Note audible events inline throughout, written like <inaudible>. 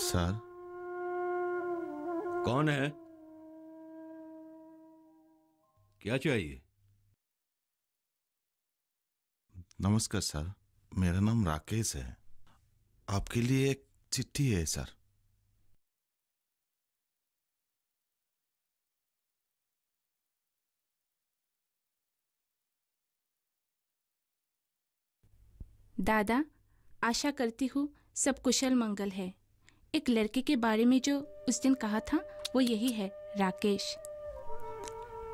Sir. कौन है? क्या चाहिए? नमस्कार सर मेरा नाम राकेश है। आपके लिए एक चिट्ठी है सर। दादा आशा करती हूँ सब कुशल मंगल है। एक लड़के के बारे में जो उस दिन कहा था वो यही है राकेश।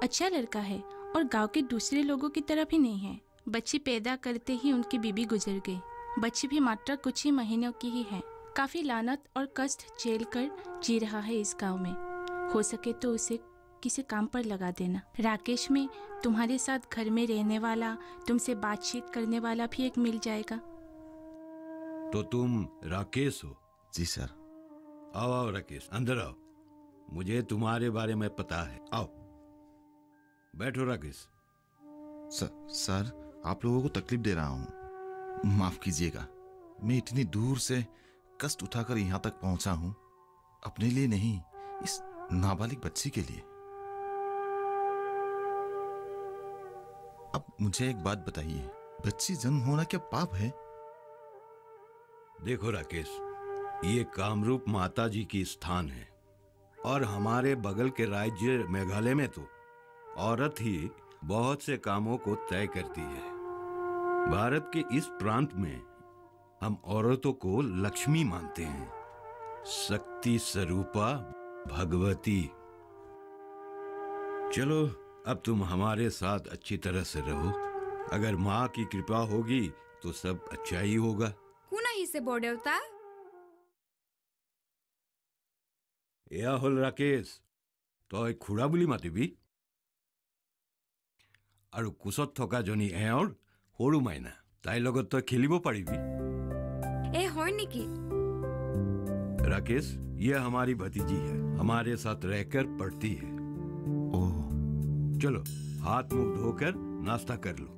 अच्छा लड़का है और गाँव के दूसरे लोगों की तरह भी नहीं है। बच्ची पैदा करते ही उनकी बीबी गुजर गई। बच्ची भी मात्र कुछ ही महीनों की ही है। काफ़ी लानत और कष्ट झेल कर जी रहा है इस गाँव में। हो सके तो उसे किसी काम पर लगा देना। राकेश में तुम्हारे साथ घर में रहने वाला तुमसे बातचीत करने वाला भी एक मिल जाएगा। तो तुम राकेश हो? जी सर। आओ आओ राकेश अंदर आओ। मुझे तुम्हारे बारे में पता है। आओ। बैठो राकेश। सर सर आप लोगों को तकलीफ़ दे रहा हूँ। माफ़ कीजिएगा। मैं इतनी दूर से कष्ट उठाकर यहाँ तक पहुँचा हूँ। अपने लिए नहीं इस नाबालिग बच्ची के लिए। अब मुझे एक बात बताइए। बच्ची जन्म होना क्या पाप है? देखो राकेश ये कामरूप माता जी की स्थान है। और हमारे बगल के राज्य मेघालय में तो औरत ही बहुत से कामों को तय करती है। भारत के इस प्रांत में हम औरतों को लक्ष्मी मानते हैं। शक्ति स्वरूपा भगवती। चलो, अब तुम हमारे साथ अच्छी तरह से रहो। अगर माँ की कृपा होगी तो सब अच्छा ही होगा। कुना ही से बोडेवता এয়া হ'ল ৰাকেশ তই খুৰা বুলি মাতিবি আৰু কোচত থকা জনী এওঁৰ সৰু মাইনা তাইৰ লগত তই খেলিব পাৰিবি এ হয় নেকি राकेश ये हमारी भतीजी है हमारे साथ रहकर पढ़ती है ओह चलो हाथ मुंह धोकर नाश्ता कर लो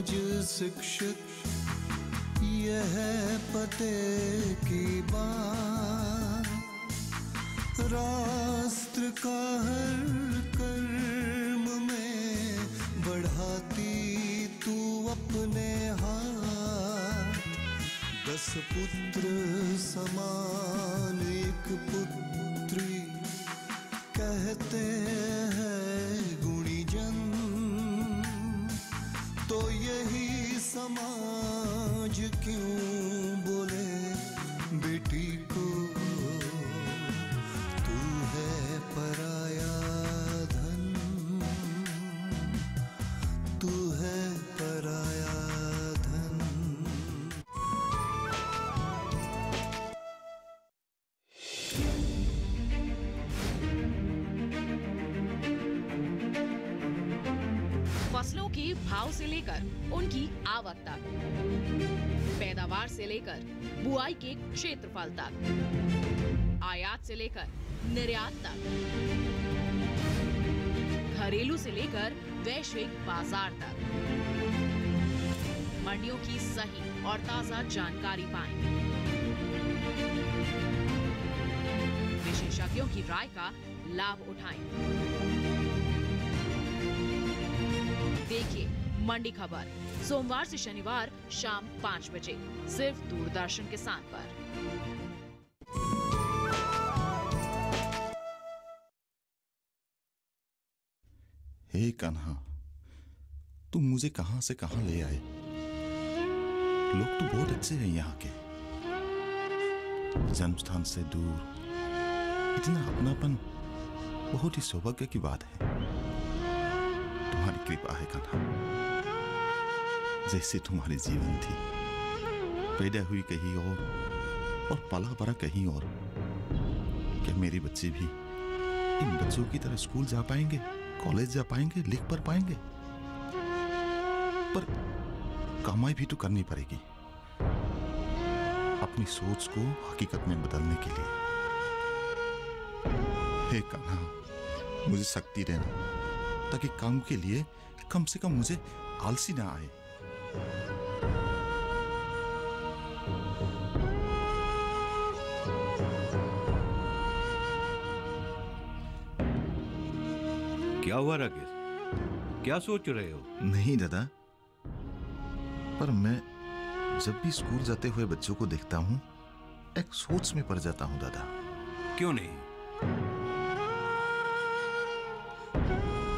समाज शिक्षित यह पते की बात। राष्ट्र का हर कर्म में बढ़ाती तू अपने हाथ। दस पुत्र समान एक पुत्री कहते भाव से लेकर उनकी आवक तक पैदावार से लेकर बुआई के क्षेत्रफल तक, आयात से लेकर निर्यात तक, घरेलू से लेकर वैश्विक बाज़ार तक। मंडियों की सही और ताज़ा जानकारी पाएँ। विशेषज्ञों की राय का लाभ उठाएँ। देखिए मंडी खबर। सोमवार से शनिवार शाम पाँच बजे, सिर्फ़ दूरदर्शन किसान पर। हे कान्हा, तुम मुझे कहाँ से कहाँ ले आए? लोग तो बहुत अच्छे हैं यहाँ के। जन्म स्थान से दूर, इतना अपनापन बहुत ही सौभाग्य की बात है। तुम्हारी कृपा है कान्हा। जैसे तुम्हारे जीवन थी। पैदा हुई कहीं और और पला बड़ा कहीं और। क्या मेरे बच्चे भी इन बच्चों की तरह स्कूल जा पाएँगे, कॉलेज जा पाएँगे, लिख पढ़ पाएँगे? पर कमाई भी तो करनी पड़ेगी। अपनी सोच को हकीकत में बदलने के लिए। हे कान्हा, मुझे शक्ति देना, ताकि काम के लिए कम से कम मुझे आलसी ना आए। क्या हुआ राकेश? क्या सोच रहे हो? नहीं दादा। पर मैं जब भी स्कूल जाते हुए बच्चों को देखता हूँ एक सोच में पड़ जाता हूँ दादा। क्यों नहीं?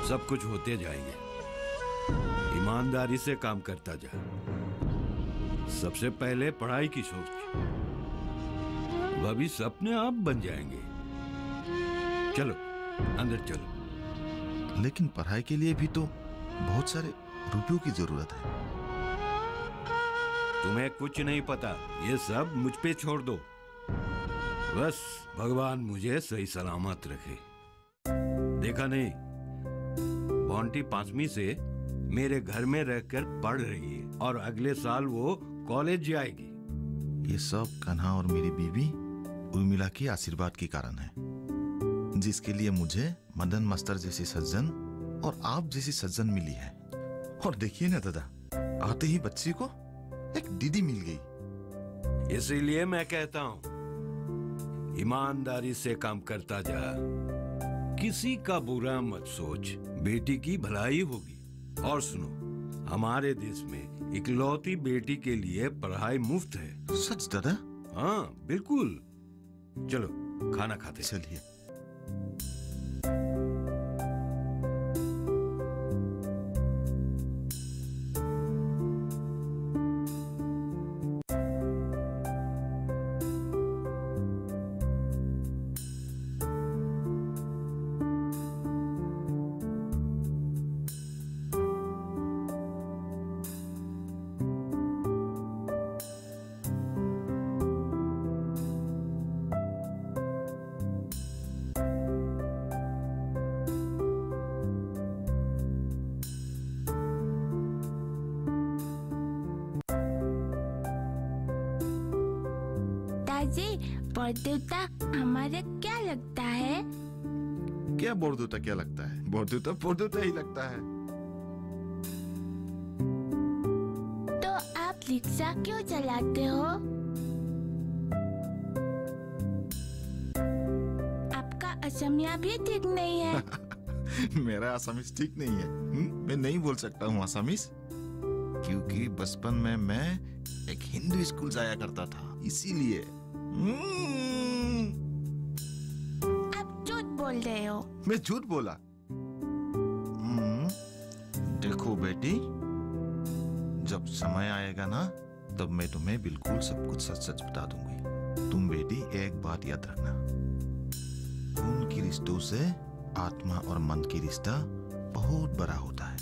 सब कुछ होते जाएँगे। ईमानदारी से काम करता जा। सबसे पहले पढ़ाई की सोच। भविष्य अपने आप बन जाएँगे। चलो अंदर चलो। लेकिन पढ़ाई के लिए भी तो बहुत सारे रुपयों की ज़रूरत है। तुम्हें कुछ नहीं पता। ये सब मुझ पे छोड़ दो। बस भगवान मुझे सही सलामत रखे। देखा नहीं? बॉन्टी पांचवी से मेरे घर में रहकर पढ़ रही है और अगले साल वो कॉलेज जाएगी। ये सब कन्हा और मेरी बीवी उर्मिला के आशीर्वाद के कारण है जिसके लिए मुझे मदन मस्तर जैसी सज्जन और आप जैसी सज्जन मिली है। और देखिए ना दादा आते ही बच्ची को एक दीदी मिल गई। इसीलिए मैं कहता हूँ ईमानदारी से काम करता जा। किसी का बुरा मत सोच बेटी की भलाई होगी। और सुनो हमारे देश में इकलौती बेटी के लिए पढ़ाई मुफ़्त है। सच दादा? हाँ बिल्कुल। चलो खाना खाते चलिए। बरदेवता हमारे क्या लगता है? क्या बोरदूता क्या लगता है? बोरदूता बोरदूता ही लगता है। तो आप रिक्शा क्यों चलाते हो? आपका असमिया भी ठीक नहीं है। <laughs> मेरा आसामीज ठीक नहीं है। हुँ? मैं नहीं बोल सकता हूँ आसामीज क्योंकि बचपन में मैं एक हिंदू स्कूल जाया करता था इसीलिए हम्म, आप झूठ बोल रहे हो। मैं झूठ बोला। हम्म, देखो बेटी जब समय आएगा ना तब मैं तुम्हें बिल्कुल सब कुछ सच सच बता दूँगी। तुम बेटी एक बात याद रखना। खून की रिश्तों से आत्मा और मन की रिश्ता बहुत बड़ा होता है।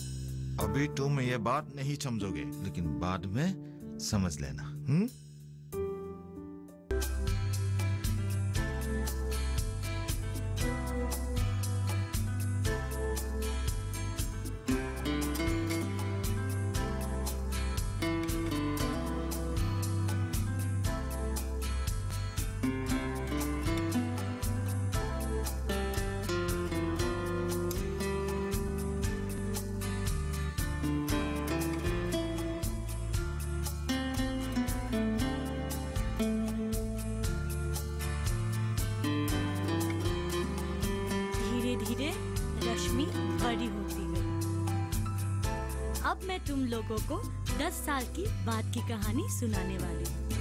अभी तुम ये बात नहीं समझोगे लेकिन बाद में समझ लेना। हम्म बड़ी होती गई। अब मैं तुम लोगों को 10 साल की बात की कहानी सुनाने वाली हूँ।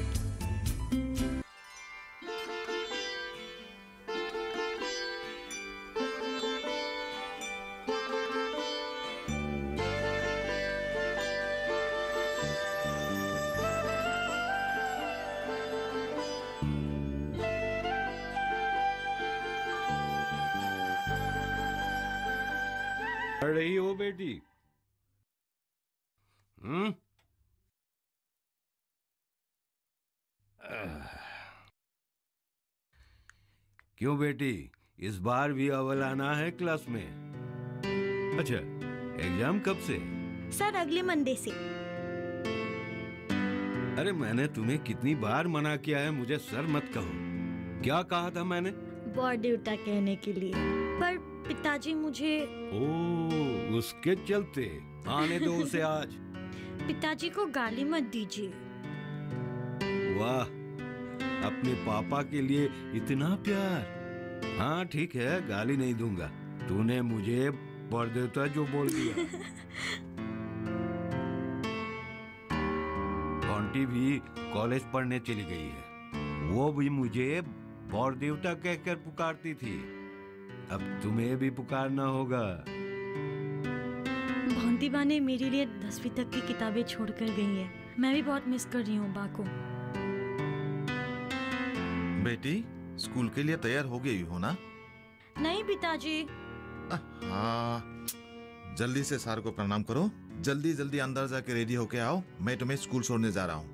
क्यों बेटी? इस बार भी अव्वल आना है क्लास में। अच्छा एग्ज़ाम कब से? सर अगले मंडे से। अरे मैंने तुम्हें कितनी बार मना किया है मुझे सर मत कहो। क्या कहा था मैंने? बॉड ड्यूटा कहने के लिए। पर पिताजी मुझे ओ उसके चलते। आने दो उसे आज। <laughs> पिताजी को गाली मत दीजिए। वाह अपने पापा के लिए इतना प्यार। हाँ ठीक है गाली नहीं दूँगा। तूने मुझे बर देवता जो बोल दिया। <laughs> बॉन्टी भी कॉलेज पढ़ने चली गई है। वो भी मुझे बौर देवता कहकर पुकारती थी। अब तुम्हें भी पुकारना होगा। भोंती बा ने मेरे लिए दसवीं तक की किताबें छोड़कर गई है। मैं भी बहुत मिस कर रही हूँ बा को बेटी स्कूल के लिए तैयार हो गई हो ना? नहीं पिताजी। हाँ जल्दी से सर को प्रणाम करो। जल्दी जल्दी अंदर जाके रेडी होके आओ। मैं तुम्हें स्कूल छोड़ने जा रहा हूँ।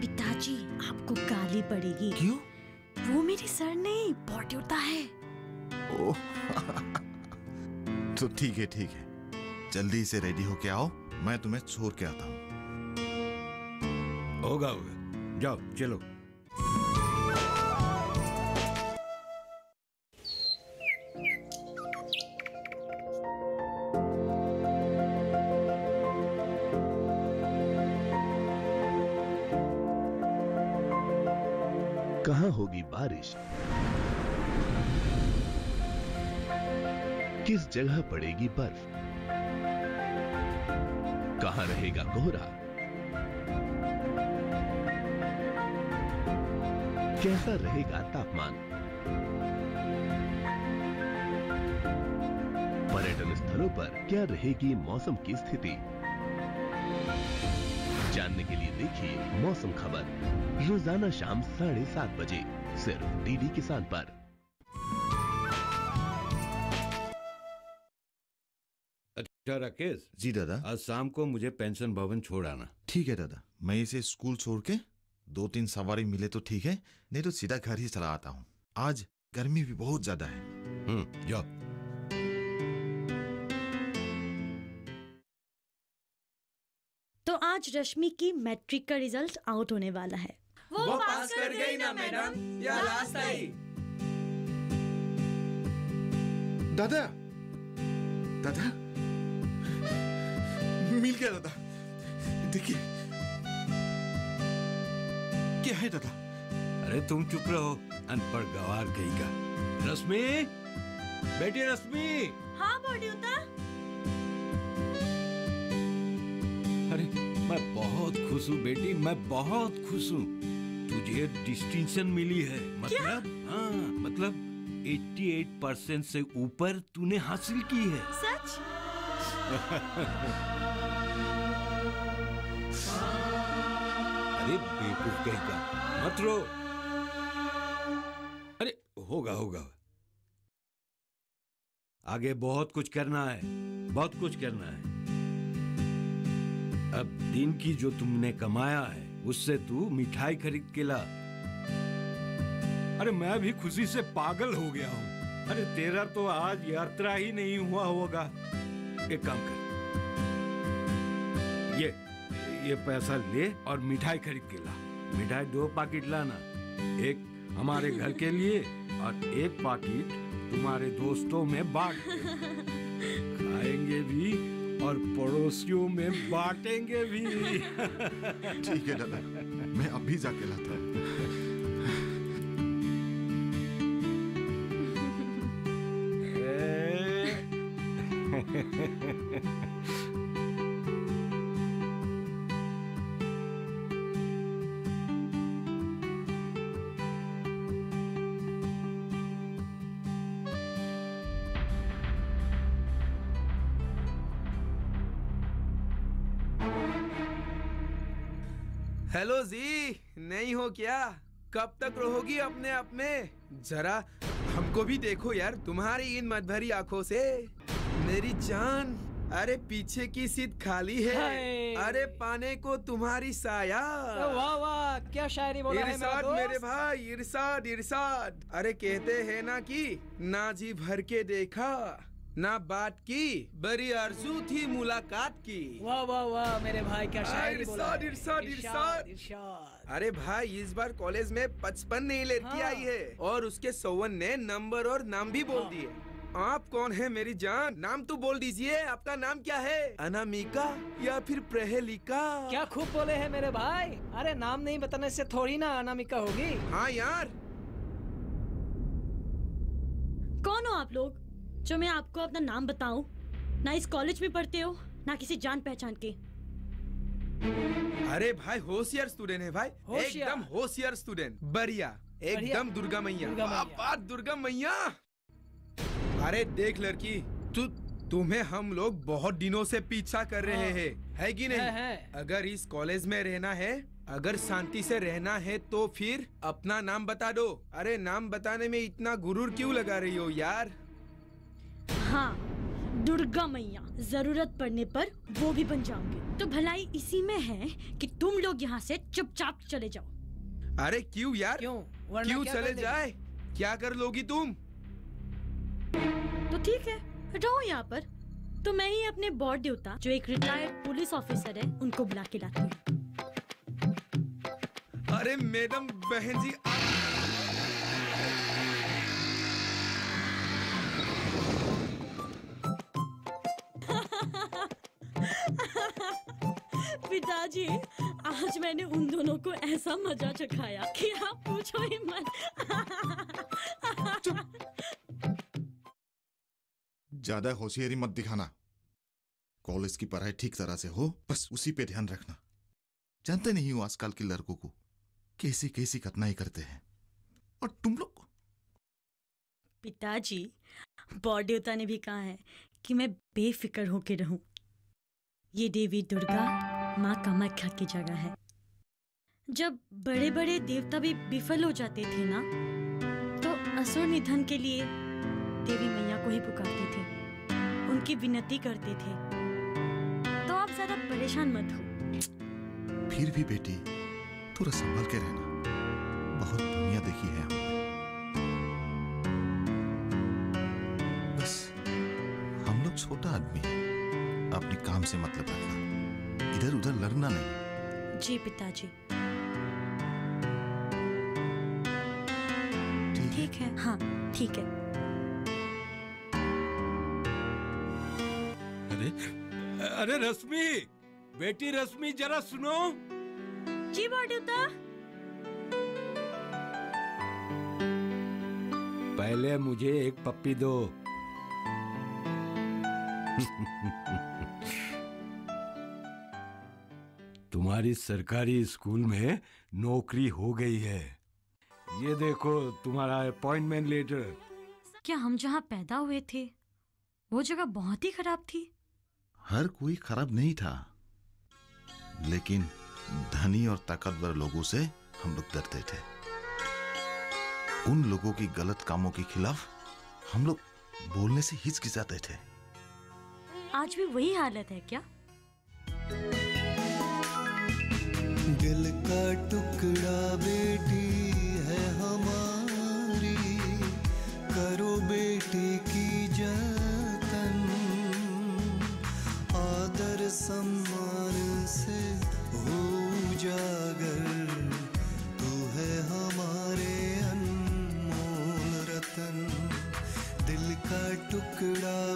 पिताजी आपको गाली पड़ेगी। क्यों? वो मेरे सर नहीं बॉड ड्यूटा है। ओह, तो ठीक है ठीक है। जल्दी से रेडी होके आओ। मैं तुम्हें छोड़ के आता हूँ। होगा होगा। जाओ चलो। जगह पड़ेगी बर्फ़। कहाँ रहेगा कोहरा? कैसा रहेगा तापमान? पर्यटन स्थलों पर क्या रहेगी मौसम की स्थिति? जानने के लिए देखिए मौसम खबर। रोज़ाना शाम साढ़े सात बजे, सिर्फ़ डीडी किसान पर। राकेश जी दादा। आज शाम को मुझे पेंशन भवन छोड़ आना। ठीक है दादा। मैं इसे स्कूल छोड़ के दो तीन सवारी मिले तो ठीक है नहीं तो सीधा घर ही चला आता हूँ। आज गर्मी भी बहुत ज़्यादा है। हम्म जाओ। तो आज रश्मि की मैट्रिक का रिज़ल्ट आउट होने वाला है। वो, पास कर गई ना मैडम। या लास्ट आई दादा! दादा! मिल गया दादा। देखिए। क्या है दादा? अरे तुम चुप रहो। अनपढ़ गवार गई का। रश्मि! बेटी रश्मि! हाँ बॉडी होता अरे मैं बहुत खुश हूँ बेटी। मैं बहुत खुश हूँ। तुझे डिस्टिंक्शन मिली है। मतलब? हाँ मतलब 88 परसेंट से ऊपर तूने हासिल की है। सच? <laughs> अरे बेवकूफ़ कहीं का। मत रो। अरे, होगा होगा। आगे बहुत कुछ करना है, बहुत कुछ करना है। अब दिन की जो तुमने कमाया है, उससे तू मिठाई खरीद के ला। अरे, मैं भी खुशी से पागल हो गया हूँ। अरे, तेरा तो आज यात्रा ही नहीं हुआ होगा। एक काम कर। ये ये पैसा ले और मिठाई खरीद के ला। मिठाई दो पाकिट लाना, एक हमारे घर के लिए और एक पाकिट तुम्हारे दोस्तों में बांट खाएँगे भी और पड़ोसियों में बांटेंगे भी। <laughs> ठीक है, दादा। मैं अभी जाके लाता हूँ। हेलो जी नहीं हो क्या? कब तक रहोगी अपने आप में? जरा हमको भी देखो यार तुम्हारी इन मत भरी आँखों से। मेरी जान अरे पीछे की सीट खाली है। अरे पाने को तुम्हारी साया। वाह वाह क्या शायरी बोला है मेरा दोस्त। मेरे भाई इरशाद इरशाद। अरे कहते हैं ना कि ना जी भर के देखा। ना बात की बड़ी आरज़ू थी मुलाकात की। वाह वाह वाह मेरे भाई क्या शायरी बोला इरशाद। इरशाद। इरशाद इरशाद। अरे भाई इस बार कॉलेज में पचपन नई लड़की हाँ। आई है। और उसके सौवन ने नंबर और नाम भी बोल हाँ। दिए। आप कौन है मेरी जान? नाम तो बोल दीजिए आपका नाम क्या है? अनामिका या फिर प्रहेलिका? क्या खूब बोले हैं मेरे भाई। अरे नाम नहीं बताने से थोड़ी ना अनामिका होगी। हाँ यार। कौन हो आप लोग? जो मैं आपको अपना नाम बताऊँ ना इस कॉलेज में पढ़ते हो ना किसी जान पहचान के। अरे भाई होशियार स्टूडेंट है भाई। एकदम होशियार स्टूडेंट बढ़िया। एकदम दुर्गा मैया। दुर्गा मैया। वाह, दुर्गा मैया। अरे देख लड़की तू तुम्हें हम लोग बहुत दिनों से पीछा कर रहे हाँ। हैं। है कि नहीं? है, है। अगर इस कॉलेज में रहना है अगर शांति से रहना है तो फिर अपना नाम बता दो। अरे नाम बताने में इतना गुरूर क्यों लगा रही हो यार? हाँ दुर्गा मैया ज़रूरत पड़ने पर वो भी बन जाओगे तो भलाई इसी में है कि तुम लोग यहाँ से चुपचाप चले जाओ। अरे क्यों यार? क्यों? क्यों क्या चले कर लेगी? जाए? क्या कर लोगी तुम? तो ठीक है रहो यहाँ पर। तो मैं ही अपने बॉर्ड देवता जो एक रिटायर्ड पुलिस ऑफिसर है उनको बुला के लाती हूँ। अरे मैडम बहन जी आप पिताजी आज मैंने उन दोनों को ऐसा मज़ा चखाया कि आप पूछो ही मत। ज़्यादा होशियारी मत दिखाना। कॉलेज की पढ़ाई ठीक तरह से हो बस उसी पे ध्यान रखना। जानते नहीं हो आजकल के लड़कों को कैसी कैसी घटनाएँ करते हैं। और तुम लोग? पिताजी बॉड ने भी कहा है कि मैं बेफिक्र होके रहूँ। ये देवी दुर्गा माँ कामाख्या की जगह है। जब बड़े बड़े देवता भी विफल हो जाते थे ना तो असुर निधन के लिए देवी मैया को ही पुकारते थे। उनकी विनती करते थे। तो आप ज़्यादा परेशान मत हो। फिर भी बेटी थोड़ा संभल के रहना। बहुत दुनिया देखी है बस, हम लोग छोटा आदमी है। अपने काम से मतलब रखना। इधर उधर लड़ना नहीं। जी पिताजी। ठीक है। हाँ। ठीक है। अरे अरे रश्मि बेटी रश्मि जरा सुनो। जी बॉड पहले मुझे एक पप्पी दो। <laughs> तुम्हारी सरकारी स्कूल में नौकरी हो गई है। ये देखो तुम्हारा अपॉइंटमेंट लेटर क्या हम जहाँ पैदा हुए थे वो जगह बहुत ही खराब थी? हर कोई खराब नहीं था। लेकिन धनी और ताकतवर लोगों से हम लोग डरते थे। उन लोगों की गलत कामों के खिलाफ हम लोग बोलने से हिचकिचाते थे। आज भी वही हालत है क्या? दिल का टुकड़ा बेटी है हमारी। करो बेटी की जतन। आदर सम्मान से हो जागर। तू है हमारे अनमोल रतन। दिल का टुकड़ा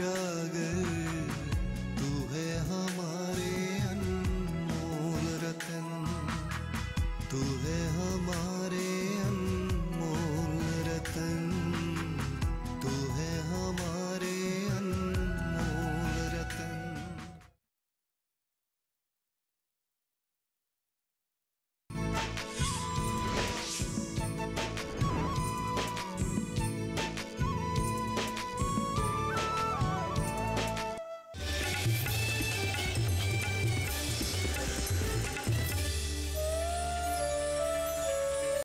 आदर